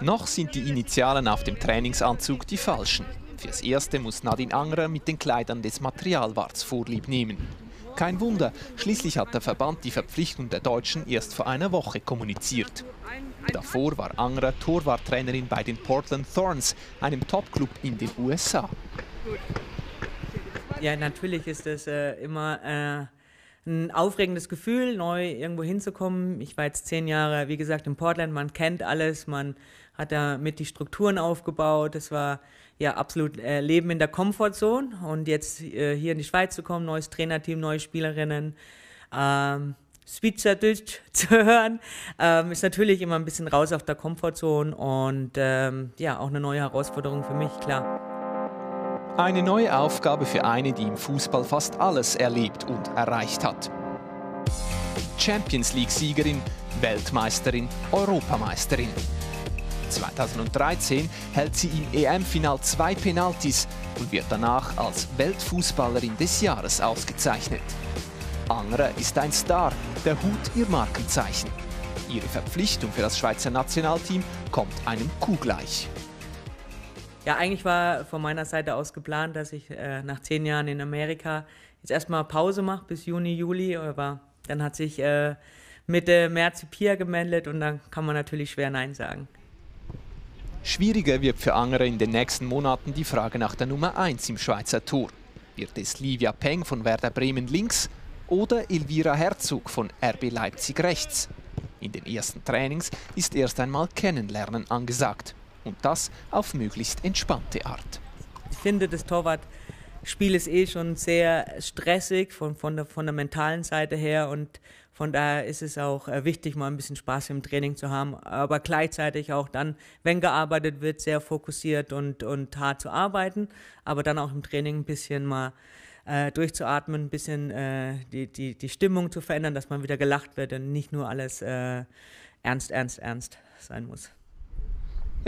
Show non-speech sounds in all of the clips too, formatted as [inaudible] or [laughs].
Noch sind die Initialen auf dem Trainingsanzug die falschen. Fürs Erste muss Nadine Angerer mit den Kleidern des Materialwarts Vorlieb nehmen. Kein Wunder, schließlich hat der Verband die Verpflichtung der Deutschen erst vor einer Woche kommuniziert. Davor war Angerer Torwarttrainerin bei den Portland Thorns, einem Topclub in den USA. Ja, natürlich ist es äh, immer äh, ein aufregendes Gefühl, neu irgendwo hinzukommen. Ich war jetzt zehn Jahre, wie gesagt, in Portland. Man kennt alles, man hat da mit die Strukturen aufgebaut. Das war ja absolut äh, Leben in der Comfortzone. Und jetzt äh, hier in die Schweiz zu kommen, neues Trainerteam, neue Spielerinnen. Ähm, Schweizerdeutsch [laughs] zu hören, ähm, ist natürlich immer ein bisschen raus auf der Komfortzone und ähm, ja, auch eine neue Herausforderung für mich, klar. Eine neue Aufgabe für eine, die im Fußball fast alles erlebt und erreicht hat. Champions League-Siegerin, Weltmeisterin, Europameisterin. 2013 hält sie im EM-Final zwei Penalties und wird danach als Weltfußballerin des Jahres ausgezeichnet. Angerer ist ein Star, der Hut ihr Markenzeichen. Ihre Verpflichtung für das Schweizer Nationalteam kommt einem Kuh gleich. Ja, eigentlich war von meiner Seite aus geplant, dass ich äh, nach zehn Jahren in Amerika jetzt erstmal Pause mache bis Juni, Juli. Aber dann hat sich äh, Mitte März Pia gemeldet und dann kann man natürlich schwer Nein sagen. Schwieriger wird für Angere in den nächsten Monaten die Frage nach der Nummer 1 im Schweizer Tor. Wird es Livia Peng von Werder Bremen links oder Elvira Herzog von RB Leipzig rechts? In den ersten Trainings ist erst einmal Kennenlernen angesagt. Und das auf möglichst entspannte Art. Ich finde, das Torwartspiel ist eh schon sehr stressig von, von, der, von der mentalen Seite her und von daher ist es auch äh, wichtig, mal ein bisschen Spaß im Training zu haben, aber gleichzeitig auch dann, wenn gearbeitet wird, sehr fokussiert und, und hart zu arbeiten, aber dann auch im Training ein bisschen mal äh, durchzuatmen, ein bisschen äh, die, die, die Stimmung zu verändern, dass man wieder gelacht wird und nicht nur alles äh, ernst, ernst, ernst sein muss.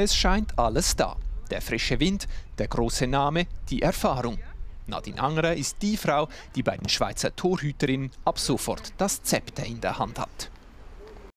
Es scheint alles da. Der frische Wind, der große Name, die Erfahrung. Nadine Angerer ist die Frau, die bei den Schweizer Torhüterinnen ab sofort das Zepter in der Hand hat.